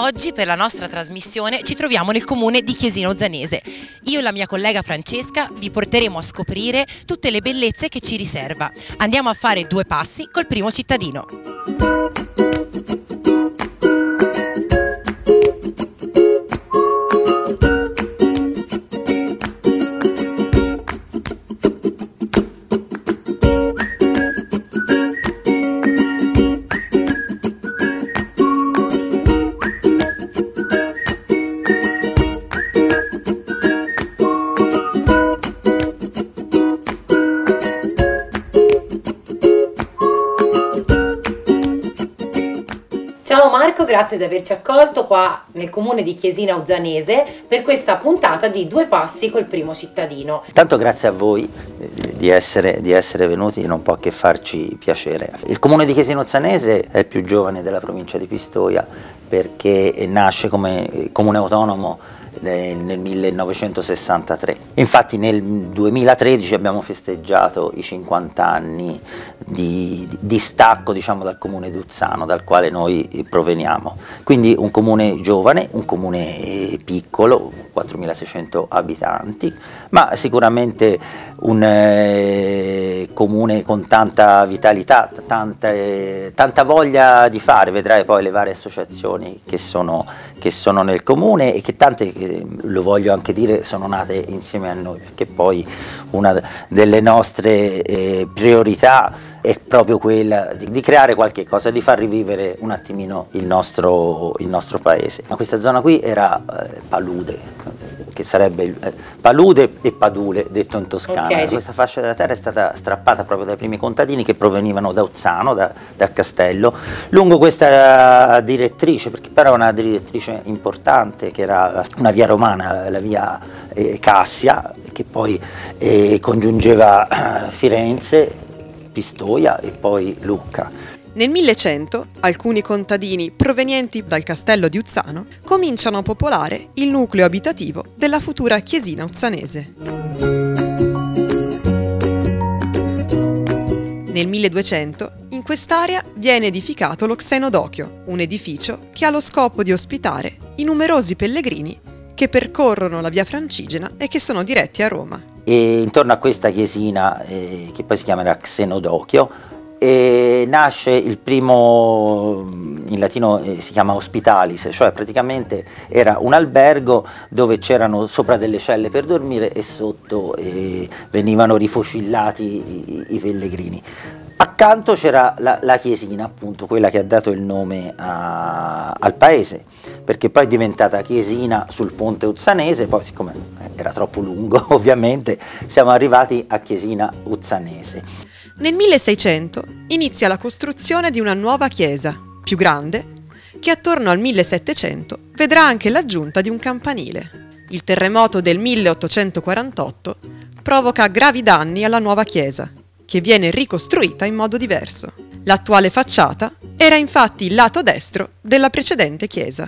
Oggi per la nostra trasmissione ci troviamo nel comune di Chiesino Zanese. Io e la mia collega Francesca vi porteremo a scoprire tutte le bellezze che ci riserva. Andiamo a fare due passi col primo cittadino. Grazie di averci accolto qua nel comune di Chiesina Uzzanese per questa puntata di Due Passi col primo cittadino. Tanto grazie a voi eh, di essere, di essere venuti, non può che farci piacere. Il comune di Chiesino Uzzanese è il più giovane della provincia di Pistoia perché nasce come eh, comune autonomo nel 1963. Infatti nel 2013 abbiamo festeggiato i 50 anni di, di distacco diciamo, dal comune di Uzzano, dal quale noi proveniamo. Quindi un comune giovane, un comune piccolo, 4.600 abitanti, ma sicuramente un eh, comune con tanta vitalità, tanta, eh, tanta, voglia di fare, vedrai poi le varie associazioni che sono, che sono nel comune e che tante, eh, lo voglio anche dire, sono nate insieme a noi, perché poi una delle nostre eh, priorità è proprio quella di, di, creare qualche cosa, di far rivivere un attimino il nostro, il nostro paese. Ma questa zona qui era eh, palude, che sarebbe eh, palude e padule, detto in toscano. Okay. Questa fascia della terra è stata strappata proprio dai primi contadini che provenivano da Ozzano, da, da Castello, lungo questa direttrice, perché però era una direttrice importante, che era una via romana, la via eh, Cassia, che poi eh, congiungeva eh, Firenze, Pistoia e poi Lucca. Nel 1100 alcuni contadini provenienti dal castello di Uzzano cominciano a popolare il nucleo abitativo della futura chiesina uzzanese. Nel 1200 in quest'area viene edificato lo Xenodocchio, un edificio che ha lo scopo di ospitare i numerosi pellegrini che percorrono la via Francigena e che sono diretti a Roma. E intorno a questa chiesina, eh, che poi si chiamerà Xenodocchio, eh, nasce il primo, in latino eh, si chiama hospitalis, cioè praticamente era un albergo dove c'erano sopra delle celle per dormire e sotto eh, venivano rifocillati i, i pellegrini. Accanto c'era la, la, chiesina, appunto, quella che ha dato il nome a, al paese, perché poi è diventata chiesina sul ponte Uzzanese, poi siccome era troppo lungo ovviamente siamo arrivati a chiesina Uzzanese. Nel 1600 inizia la costruzione di una nuova chiesa, più grande, che attorno al 1700 vedrà anche l'aggiunta di un campanile. Il terremoto del 1848 provoca gravi danni alla nuova chiesa che viene ricostruita in modo diverso. L'attuale facciata era infatti il lato destro della precedente chiesa.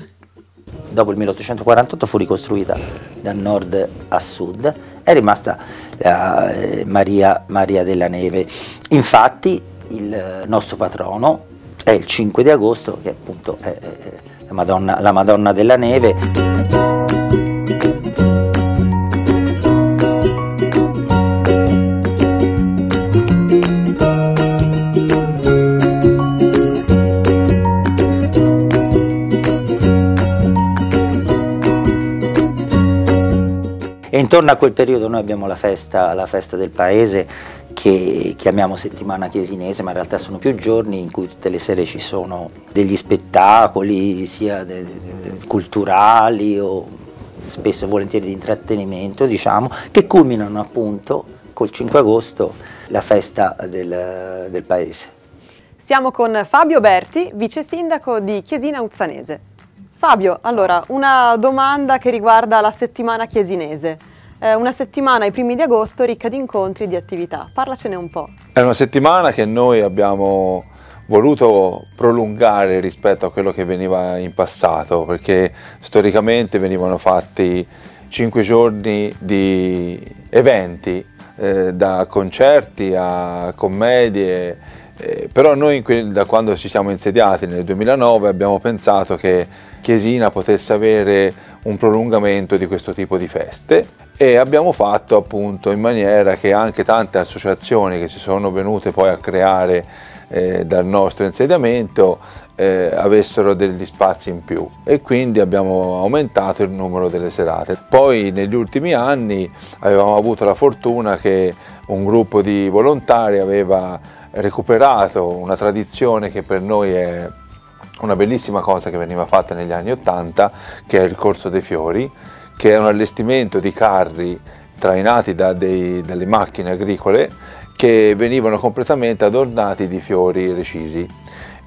Dopo il 1848 fu ricostruita da nord a sud, è rimasta eh, Maria, Maria della Neve. Infatti il nostro patrono è il 5 di agosto, che appunto è, è la, Madonna, la Madonna della Neve. Intorno a quel periodo noi abbiamo la festa, la festa del paese che chiamiamo settimana chiesinese, ma in realtà sono più giorni in cui tutte le sere ci sono degli spettacoli sia de, de, culturali o spesso volentieri di intrattenimento, diciamo, che culminano appunto col 5 agosto la festa del, del paese. Siamo con Fabio Berti, vice sindaco di Chiesina Uzzanese. Fabio, allora, una domanda che riguarda la settimana chiesinese. Eh, una settimana ai primi di agosto ricca di incontri e di attività. Parlacene un po'. È una settimana che noi abbiamo voluto prolungare rispetto a quello che veniva in passato, perché storicamente venivano fatti cinque giorni di eventi, eh, da concerti a commedie, Eh, però noi da quando ci siamo insediati nel 2009 abbiamo pensato che Chiesina potesse avere un prolungamento di questo tipo di feste e abbiamo fatto appunto in maniera che anche tante associazioni che si sono venute poi a creare eh, dal nostro insediamento eh, avessero degli spazi in più e quindi abbiamo aumentato il numero delle serate. Poi negli ultimi anni avevamo avuto la fortuna che un gruppo di volontari aveva recuperato una tradizione che per noi è una bellissima cosa che veniva fatta negli anni Ottanta, che è il Corso dei Fiori, che è un allestimento di carri trainati da dei, dalle macchine agricole che venivano completamente adornati di fiori recisi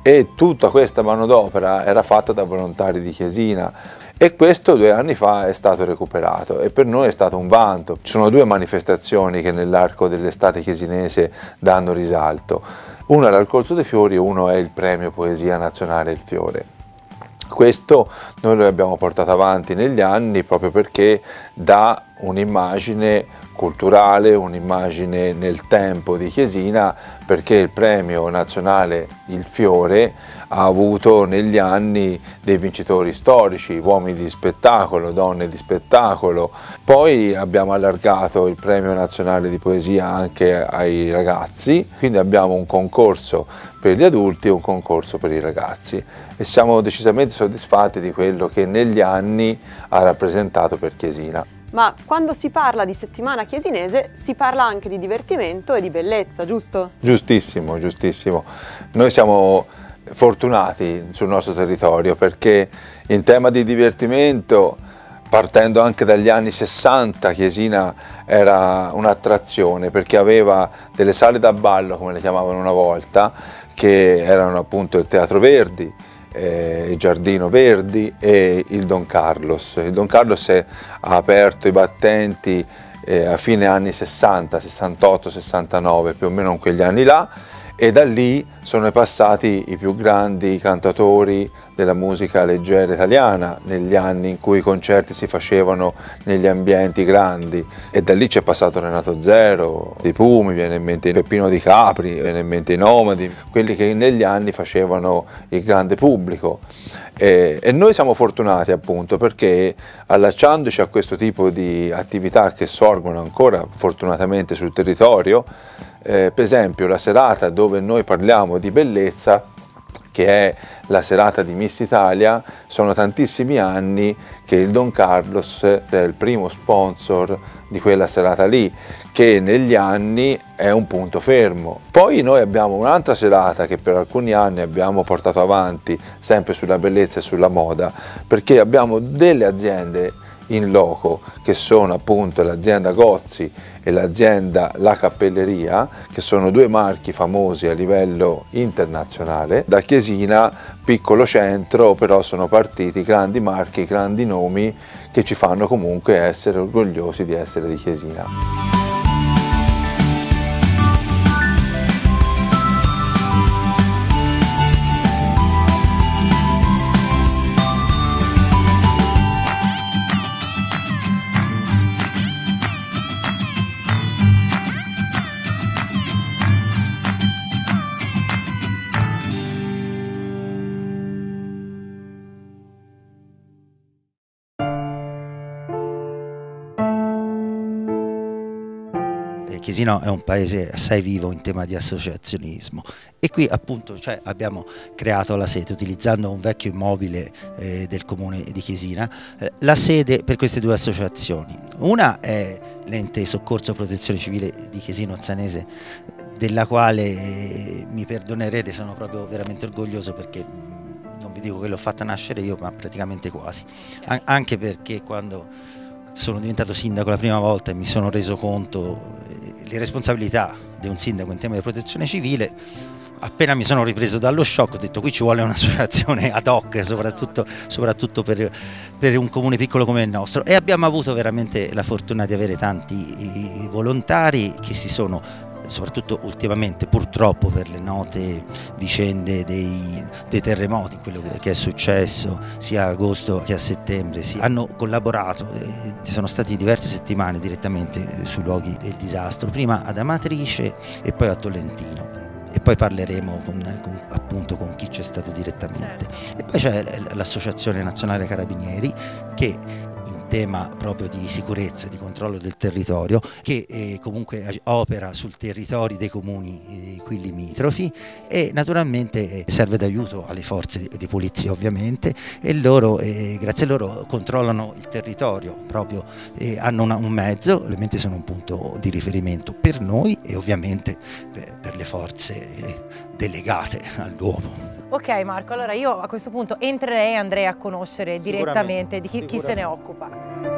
e tutta questa manodopera era fatta da volontari di Chiesina e questo due anni fa è stato recuperato e per noi è stato un vanto. Ci sono due manifestazioni che nell'arco dell'estate chiesinese danno risalto. Uno era il Corso dei Fiori e uno è il premio Poesia Nazionale Il Fiore. Questo noi lo abbiamo portato avanti negli anni proprio perché dà un'immagine culturale, un'immagine nel tempo di Chiesina perché il premio nazionale Il Fiore ha avuto negli anni dei vincitori storici, uomini di spettacolo, donne di spettacolo. Poi abbiamo allargato il premio nazionale di poesia anche ai ragazzi, quindi abbiamo un concorso per gli adulti e un concorso per i ragazzi e siamo decisamente soddisfatti di quello che negli anni ha rappresentato per Chiesina ma quando si parla di settimana chiesinese si parla anche di divertimento e di bellezza, giusto? Giustissimo, giustissimo. Noi siamo fortunati sul nostro territorio perché in tema di divertimento, partendo anche dagli anni 60, Chiesina era un'attrazione perché aveva delle sale da ballo, come le chiamavano una volta, che erano appunto il Teatro Verdi, eh, il Giardino Verdi e il Don Carlos. Il Don Carlos ha aperto i battenti eh, a fine anni 60, 68, 69, più o meno in quegli anni là, e da lì sono passati i più grandi cantatori della musica leggera italiana negli anni in cui i concerti si facevano negli ambienti grandi. E da lì c'è passato Renato Zero, Di Pumi, viene in mente Peppino Di Capri, viene in mente i Nomadi, quelli che negli anni facevano il grande pubblico. E, e noi siamo fortunati appunto perché allacciandoci a questo tipo di attività che sorgono ancora fortunatamente sul territorio, eh, per esempio la serata dove noi parliamo di bellezza che è la serata di Miss Italia, sono tantissimi anni che il Don Carlos è il primo sponsor di quella serata lì, che negli anni è un punto fermo. Poi noi abbiamo un'altra serata che per alcuni anni abbiamo portato avanti, sempre sulla bellezza e sulla moda, perché abbiamo delle aziende in loco che sono appunto l'azienda Gozzi e l'azienda La Cappelleria che sono due marchi famosi a livello internazionale. Da Chiesina piccolo centro però sono partiti grandi marchi grandi nomi che ci fanno comunque essere orgogliosi di essere di Chiesina Chiesino è un paese assai vivo in tema di associazionismo e qui appunto cioè, abbiamo creato la sede utilizzando un vecchio immobile eh, del comune di Chiesina, eh, la sede per queste due associazioni. Una è l'ente soccorso protezione civile di Chiesino Zanese della quale eh, mi perdonerete sono proprio veramente orgoglioso perché non vi dico che l'ho fatta nascere io ma praticamente quasi, An anche perché quando sono diventato sindaco la prima volta e mi sono reso conto le responsabilità di un sindaco in tema di protezione civile, appena mi sono ripreso dallo shock ho detto qui ci vuole un'associazione ad hoc, soprattutto, soprattutto per, per, un comune piccolo come il nostro. E abbiamo avuto veramente la fortuna di avere tanti volontari che si sono soprattutto ultimamente purtroppo per le note vicende dei, dei terremoti, quello che è successo sia a agosto che a settembre, sì, hanno collaborato, eh, sono stati diverse settimane direttamente sui luoghi del disastro, prima ad Amatrice e poi a Tolentino e poi parleremo con, con, appunto con chi c'è stato direttamente. Certo. E poi c'è l'Associazione Nazionale Carabinieri che tema proprio di sicurezza di controllo del territorio che eh, comunque opera sul territorio dei comuni eh, qui limitrofi e naturalmente eh, serve d'aiuto alle forze di, polizia ovviamente e loro, eh, grazie a loro controllano il territorio proprio, hanno una, un mezzo, ovviamente sono un punto di riferimento per noi e ovviamente per, per le forze eh, delegate all'uomo. Ok Marco, allora io a questo punto entrerei e andrei a conoscere direttamente di chi, chi se ne occupa.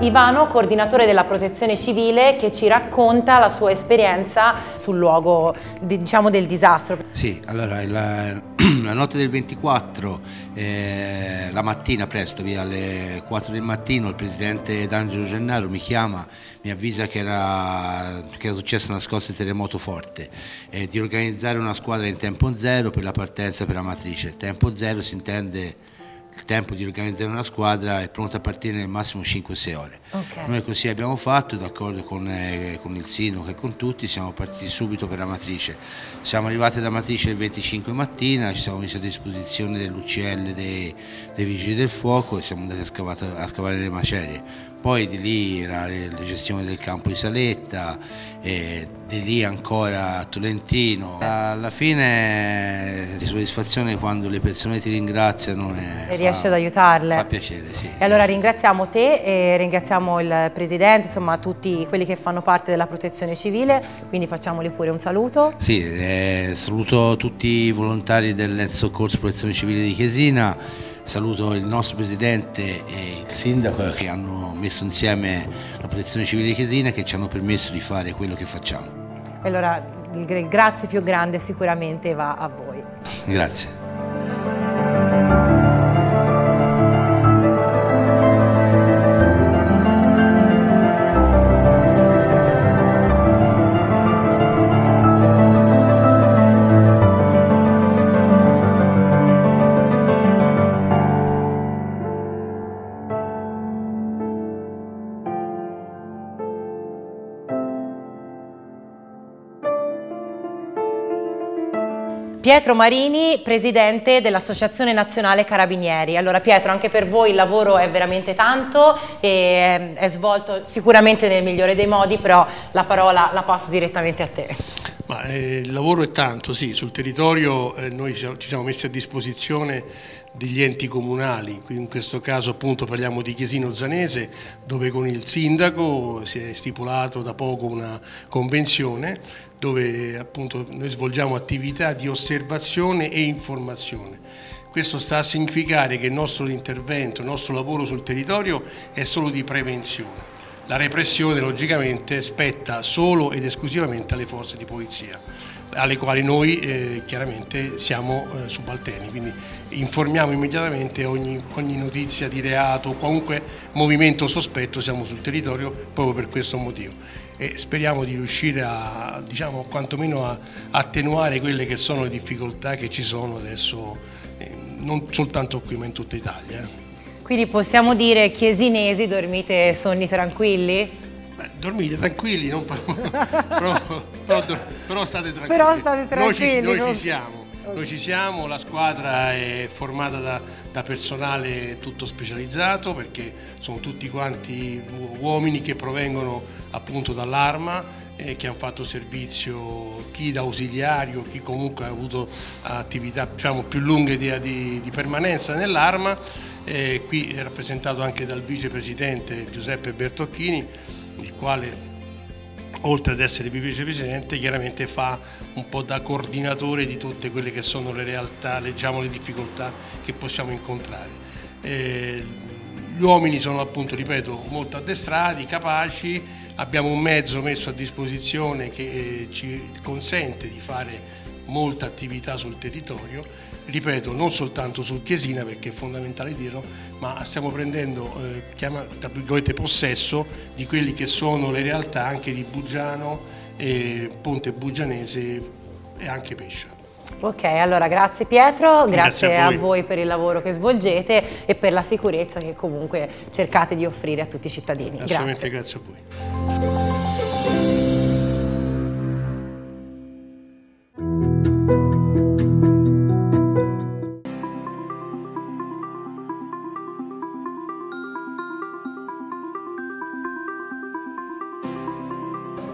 Ivano, coordinatore della protezione civile, che ci racconta la sua esperienza sul luogo diciamo, del disastro. Sì, allora la, la notte del 24, eh, la mattina presto, via alle 4 del mattino, il presidente D'Angelo Gennaro mi chiama, mi avvisa che era, che era successa una scossa di terremoto forte, eh, di organizzare una squadra in tempo zero per la partenza per Amatrice. Tempo zero si intende il tempo di organizzare una squadra è pronta a partire nel massimo 5-6 ore. Okay. Noi così abbiamo fatto, d'accordo con, eh, con, il sindaco e con tutti, siamo partiti subito per Amatrice. Siamo arrivati ad Amatrice il 25 mattina, ci siamo messi a disposizione dell'UCL dei, dei Vigili del Fuoco e siamo andati a, scavate, a scavare le macerie poi di lì la, la gestione del campo di Saletta, di lì ancora a Tolentino. Alla fine di soddisfazione quando le persone ti ringraziano e, e riesci ad aiutarle. Fa piacere, sì. E allora ringraziamo te e ringraziamo il Presidente, insomma tutti quelli che fanno parte della protezione civile, quindi facciamoli pure un saluto. Sì, eh, saluto tutti i volontari dell'Ente Soccorso Protezione Civile di Chiesina Saluto il nostro Presidente e il Sindaco che hanno messo insieme la Protezione Civile di Chiesina e che ci hanno permesso di fare quello che facciamo. Allora il grazie più grande sicuramente va a voi. Grazie. Pietro Marini, presidente dell'Associazione Nazionale Carabinieri. Allora Pietro, anche per voi il lavoro è veramente tanto e è svolto sicuramente nel migliore dei modi, però la parola la passo direttamente a te. Ma, eh, il lavoro è tanto, sì, sul territorio eh, noi ci siamo messi a disposizione degli enti comunali, in questo caso appunto parliamo di Chiesino Zanese dove con il sindaco si è stipulato da poco una convenzione dove appunto noi svolgiamo attività di osservazione e informazione. Questo sta a significare che il nostro intervento, il nostro lavoro sul territorio è solo di prevenzione. La repressione logicamente spetta solo ed esclusivamente alle forze di polizia alle quali noi eh, chiaramente siamo eh, subalterni, quindi informiamo immediatamente ogni, ogni, notizia di reato, qualunque movimento sospetto siamo sul territorio proprio per questo motivo e speriamo di riuscire a, diciamo, quantomeno a attenuare quelle che sono le difficoltà che ci sono adesso, eh, non soltanto qui ma in tutta Italia. Eh. Quindi possiamo dire chiesinesi dormite sonni tranquilli? Beh, dormite tranquilli, non... però, però, però, state tranquilli. Però state tranquilli. Noi ci, noi ci siamo. Noi ci siamo, la squadra è formata da, da, personale tutto specializzato perché sono tutti quanti uomini che provengono appunto dall'arma e che hanno fatto servizio chi da ausiliario, chi comunque ha avuto attività diciamo, più lunghe di, di, di permanenza nell'arma. Qui è rappresentato anche dal vicepresidente Giuseppe Bertocchini, il quale oltre ad essere vicepresidente chiaramente fa un po' da coordinatore di tutte quelle che sono le realtà, leggiamo le difficoltà che possiamo incontrare. Eh, gli uomini sono appunto, ripeto, molto addestrati, capaci, abbiamo un mezzo messo a disposizione che eh, ci consente di fare molta attività sul territorio, ripeto non soltanto sul Chiesina perché è fondamentale dirlo, ma stiamo prendendo eh, chiama, tra virgolette possesso di quelle che sono le realtà anche di Buggiano, eh, Ponte Buggianese e anche Pescia. Ok, allora grazie Pietro, grazie, grazie a, voi. a, voi. per il lavoro che svolgete e per la sicurezza che comunque cercate di offrire a tutti i cittadini. Assolutamente grazie, grazie a voi.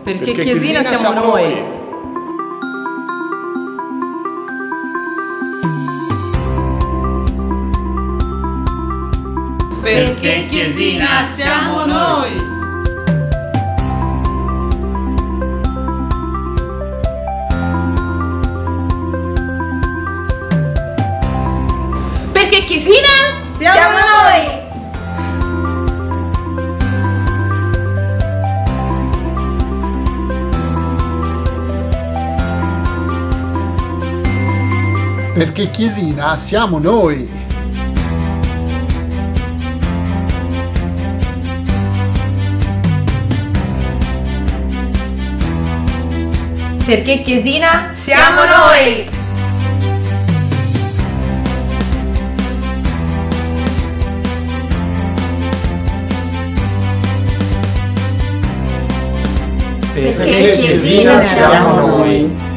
Perché, Perché Chiesina, Chiesina siamo, siamo noi. noi. Perché Chiesina siamo noi. Perché Chiesina siamo, siamo noi. Perché Chiesina siamo noi. Perché Chiesina siamo noi. Perché Chiesina siamo noi.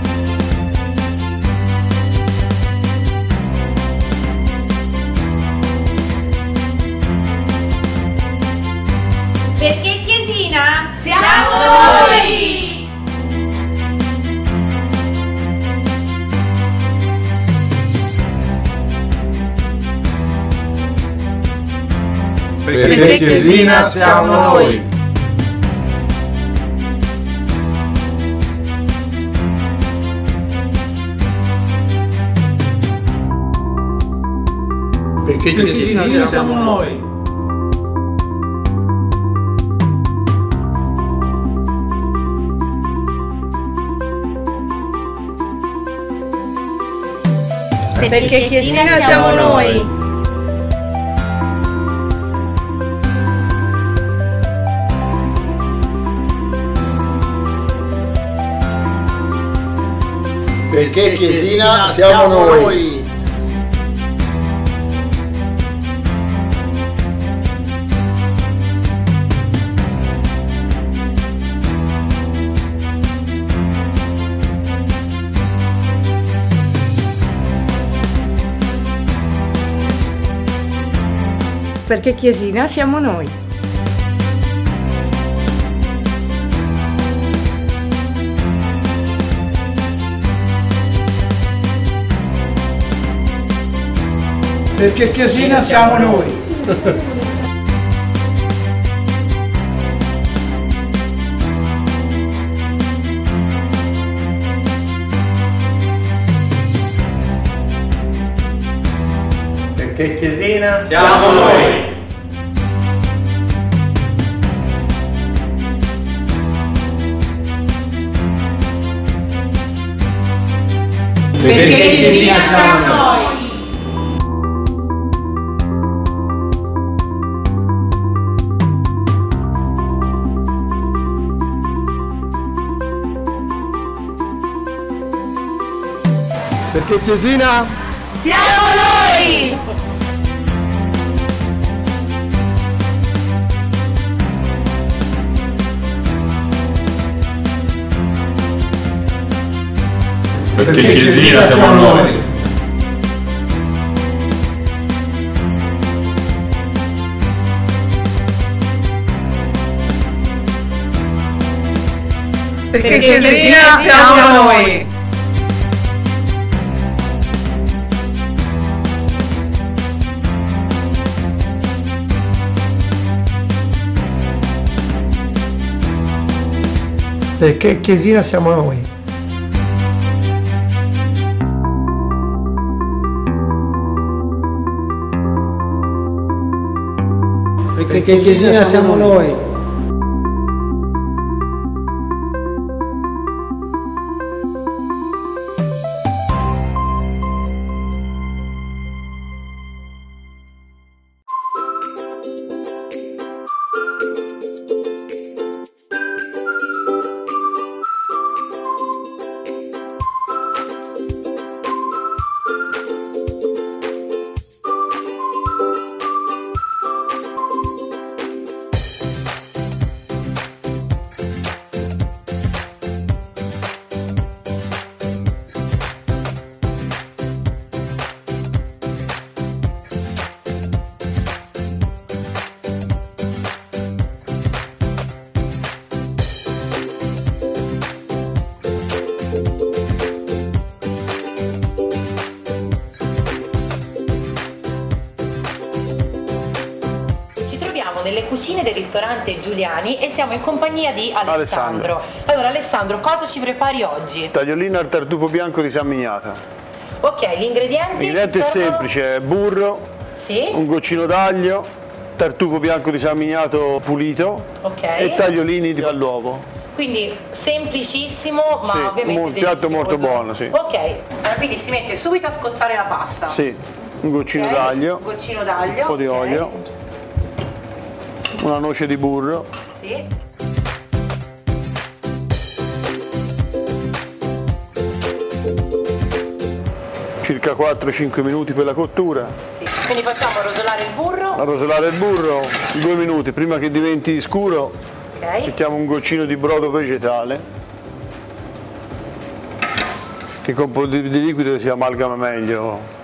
Perché Chiesina siamo noi! Perché Chiesina siamo noi! Perché Chiesina siamo noi. Perché Chiesina siamo noi. Perché Chiesina siamo noi. Perché Chiesina siamo noi. Perché Chiesina siamo noi. Perché Chiesina siamo noi. Perché Chiesina siamo noi. Perché Chiesina siamo noi. Perché Chiesina siamo noi. Perché Chiesina siamo noi. Perché Chiesina siamo noi. Ristorante Giuliani e siamo in compagnia di Alessandro. Alessandro. Allora Alessandro, cosa ci prepari oggi? Tagliolina al tartufo bianco di San Miniata. Ok, gli ingredienti? L'ingrediente è servono? semplice, burro, Sì. un goccino d'aglio, tartufo bianco di San Miniato pulito Ok. e tagliolini di all'uovo. Quindi semplicissimo, ma Sì, ovviamente un piatto molto buono, sì. Ok, allora, quindi si mette subito a scottare la pasta. Sì, un goccino Ok, d'aglio, Un goccino d'aglio. un po' di ok. olio, una noce di burro, Sì. circa 4-5 minuti per la cottura. sì. Quindi facciamo rosolare il burro. A rosolare il burro, due minuti prima che diventi scuro, Ok. mettiamo un goccino di brodo vegetale che con un po' di liquido si amalgama meglio.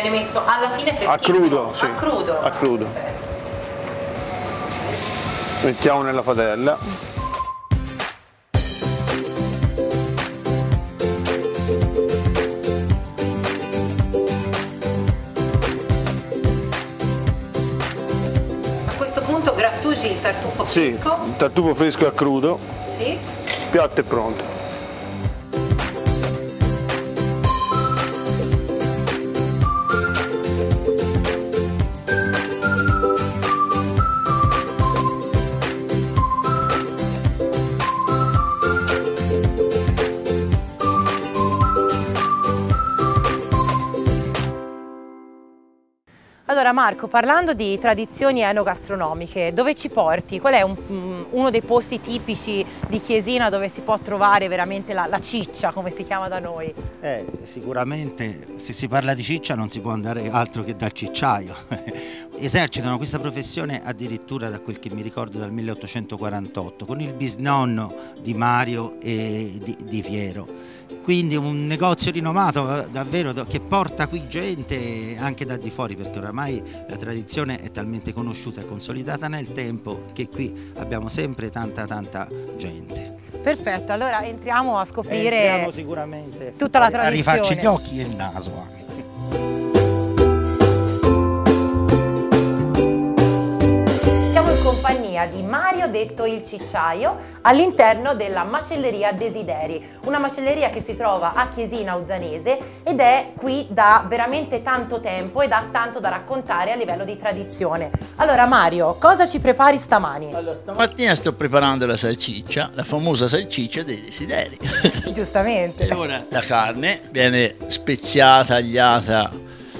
Viene messo alla fine A freschissimo. crudo, sì. A crudo. A crudo. Mettiamo nella padella. A questo punto grattugi il tartufo Sì, fresco. il tartufo fresco a crudo, Sì. il piatto è pronto. Marco, parlando di tradizioni enogastronomiche, dove ci porti? Qual è un- mm, uno dei posti tipici di Chiesina dove si può trovare veramente la, la ciccia, come si chiama da noi? Eh, sicuramente se si parla di ciccia non si può andare altro che dal cicciaio. Esercitano questa professione addirittura da quel che mi ricordo dal 1848 con il bisnonno di Mario e di, di Piero. Quindi un negozio rinomato eh, davvero che porta qui gente anche da di fuori perché oramai la tradizione è talmente conosciuta e consolidata nel tempo che qui abbiamo sempre tanta tanta gente. Perfetto, allora entriamo a scoprire Entriamo sicuramente tutta la a tradizione. rifarci gli occhi e il naso anche. Compagnia di Mario detto il Cicciaio all'interno della macelleria Desideri, una macelleria che si trova a Chiesina Uzzanese ed è qui da veramente tanto tempo ed ha tanto da raccontare a livello di tradizione. Allora Mario, cosa ci prepari stamani? Stamattina sto preparando la salsiccia, la famosa salsiccia dei desideri. Giustamente. E ora la carne viene speziata, tagliata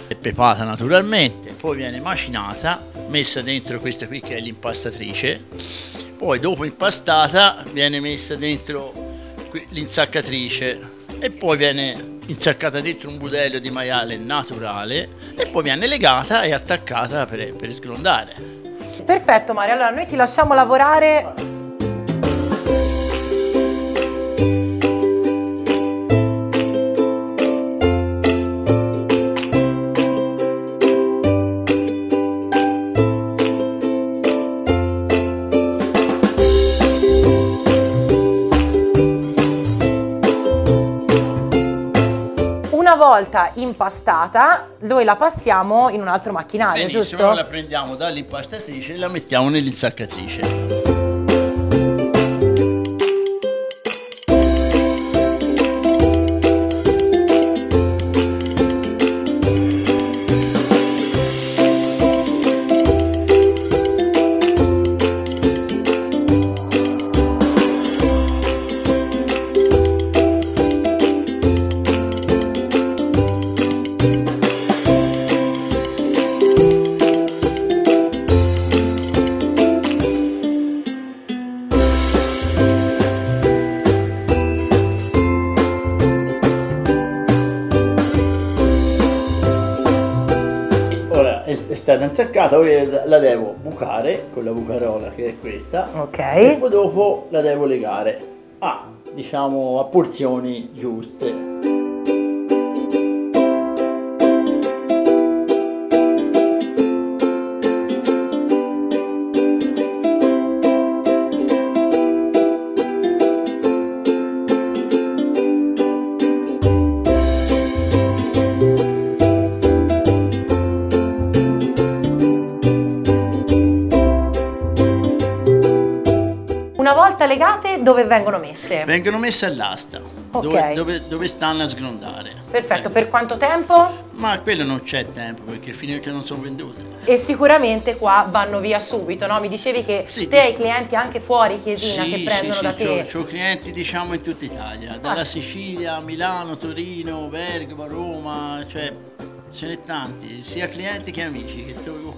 e pepata naturalmente, poi viene macinata, messa dentro questa qui che è l'impastatrice, poi dopo impastata viene messa dentro l'insaccatrice e poi viene insaccata dentro un budello di maiale naturale e poi viene legata e attaccata per, per sgrondare. Perfetto Mario, allora noi ti lasciamo lavorare. Volta impastata, noi la passiamo in un altro macchinario, Benissimo, giusto? la prendiamo dall'impastatrice e la mettiamo nell'insaccatrice. È, stata insaccata, ora la devo bucare con la bucarola che è questa. Ok. E poi dopo la devo legare a, diciamo, a porzioni giuste. Legate, dove vengono messe? Vengono messe all'asta, Ok. dove, dove- dove stanno a sgrondare. Perfetto, per quanto tempo? Ma quello non c'è tempo perché fino a che non sono vendute. E sicuramente qua vanno via subito, no? Mi dicevi che te hai clienti anche fuori Chiesina che prendono da te. Ho clienti diciamo in tutta Italia, dalla Ah. Sicilia, Milano, Torino, Bergamo, Roma, cioè ce n'è tanti, sia clienti che amici, che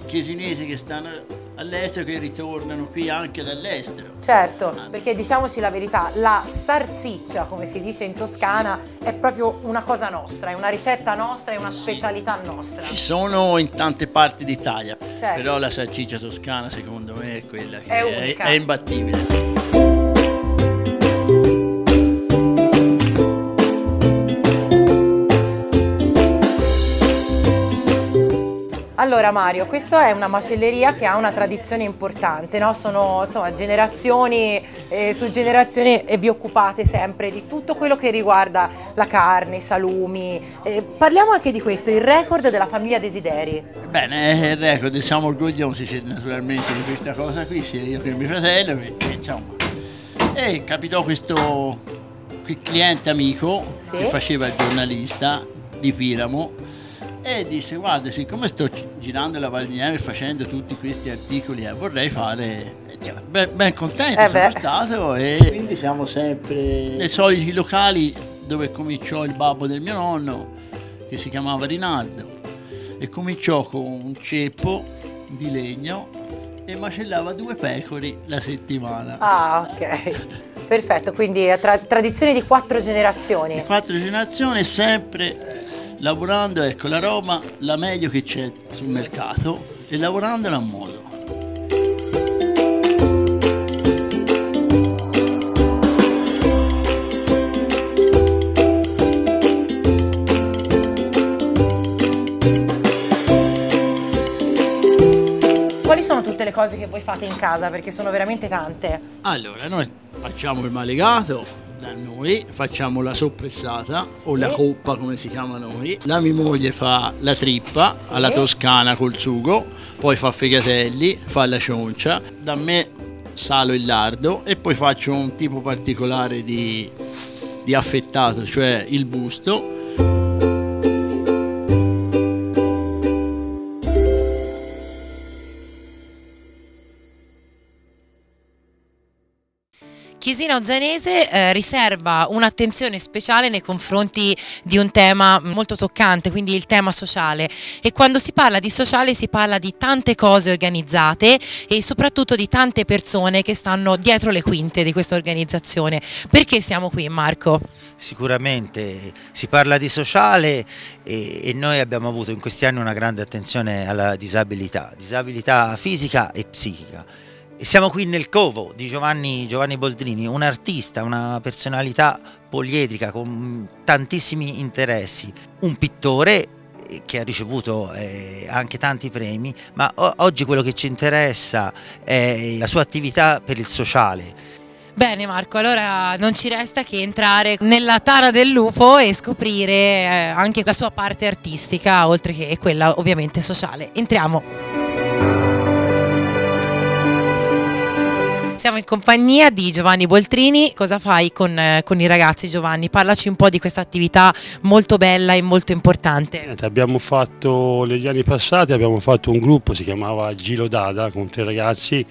chiesinesi che stanno all'estero che ritornano qui anche dall'estero. Certo, perché diciamoci la verità, la sarziccia, come si dice in Toscana, è proprio una cosa nostra, è una ricetta nostra, è una specialità nostra. Ci sono in tante parti d'Italia, Certo. però la salsiccia toscana secondo me è quella che È è, è imbattibile. Allora Mario, questa è una macelleria che ha una tradizione importante, no? sono insomma, generazioni eh, su generazioni e vi occupate sempre di tutto quello che riguarda la carne, i salumi. Eh, parliamo anche di questo, il record della famiglia Desideri. Bene, è il record, siamo orgogliosi naturalmente di questa cosa qui, sia io che mio fratello, perché insomma. E capitò questo cliente amico Sì. che faceva il giornalista di Piramo e disse guarda siccome sto gi- girando la Val di Neve e facendo tutti questi articoli eh, vorrei fare e io, ben, ben contento Eh sono beh. stato e quindi siamo sempre nei soliti locali dove cominciò il babbo del mio nonno che si chiamava Rinaldo e cominciò con un ceppo di legno e macellava due pecore la settimana. Ah, ok. Perfetto, quindi è tra- tradizione di quattro generazioni. Quattro generazioni sempre lavorando, ecco la roba la meglio che c'è sul mercato e lavorandola a modo. Quali sono tutte le cose che voi fate in casa? Perché sono veramente tante. Allora, noi facciamo il malegato da noi, facciamo la soppressata o la Sì. coppa come si chiama noi. La mia moglie fa la trippa alla toscana col sugo, poi fa fegatelli, fa la cioncia. Da me salo il lardo e poi faccio un tipo particolare di, di affettato, cioè il busto. Chiesina Ozanese eh, riserva un'attenzione speciale nei confronti di un tema molto toccante, quindi il tema sociale. E quando si parla di sociale si parla di tante cose organizzate e soprattutto di tante persone che stanno dietro le quinte di questa organizzazione. Perché siamo qui, Marco? Sicuramente si parla di sociale e, e noi abbiamo avuto in questi anni una grande attenzione alla disabilità, disabilità fisica e psichica. Siamo qui nel covo di Giovanni, Giovanni Boldrini, un artista, una personalità poliedrica con tantissimi interessi, un pittore eh, che ha ricevuto eh, anche tanti premi, ma oggi quello che ci interessa è la sua attività per il sociale. Bene Marco, allora non ci resta che entrare nella tana del lupo e scoprire eh, anche la sua parte artistica, oltre che quella ovviamente sociale. Entriamo. Siamo in compagnia di Giovanni Boltrini. Cosa fai con, eh, con i ragazzi Giovanni? Parlaci un po' di questa attività molto bella e molto importante. Niente, Abbiamo fatto negli anni passati abbiamo fatto un gruppo, si chiamava Gilo Dada con tre ragazzi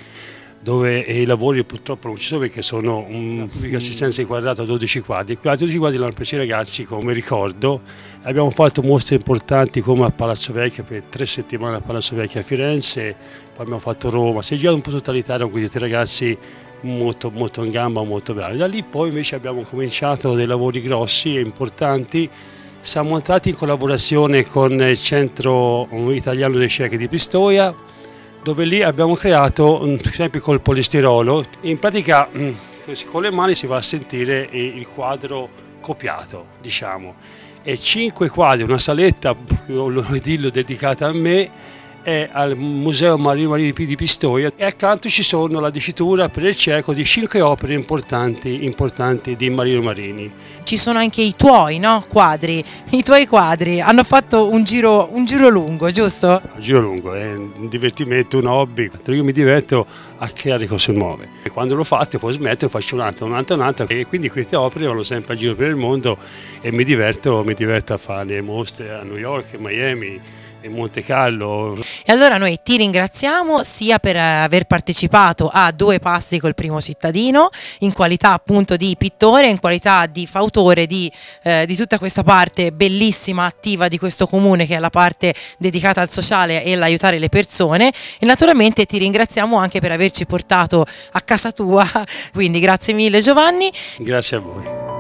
dove i lavori purtroppo non ci sono perché sono un pubblica assistenza inquadrata a 12 quadri. Quei 12 quadri l'hanno presi i ragazzi come ricordo. Abbiamo fatto mostre importanti come a Palazzo Vecchio per tre settimane a Palazzo Vecchio a Firenze, poi abbiamo fatto Roma, si è girato un po' tutta l'Italia con questi tre ragazzi molto, molto in gamba, molto bravi. Da lì poi invece abbiamo cominciato dei lavori grossi e importanti siamo entrati in collaborazione con il Centro Italiano dei Ciechi di Pistoia, dove lì abbiamo creato, sempre col polistirolo, in pratica mm, con le mani si va a sentire il quadro copiato, diciamo. E cinque quadri, una saletta, lo dillo dedicata a me, è al Museo Marino Marini di Pistoia e accanto ci sono la dicitura per il cieco di cinque opere importanti, importanti di Marino Marini. Ci sono anche i tuoi no? quadri, i tuoi quadri hanno fatto un giro, un giro lungo, giusto? Un giro lungo, è un divertimento, un hobby, io mi diverto a creare cose nuove. E quando l'ho fatto poi smetto, faccio un'altra, un'altra, un'altra e quindi queste opere vanno sempre a giro per il mondo e mi diverto, mi diverto a fare mostre a New York, Miami, Monte Carlo. E allora noi ti ringraziamo sia per aver partecipato a Due Passi col primo cittadino, in qualità appunto di pittore, in qualità di fautore di, eh, di tutta questa parte bellissima, attiva di questo comune che è la parte dedicata al sociale e all'aiutare le persone e naturalmente ti ringraziamo anche per averci portato a casa tua, quindi grazie mille Giovanni. Grazie a voi.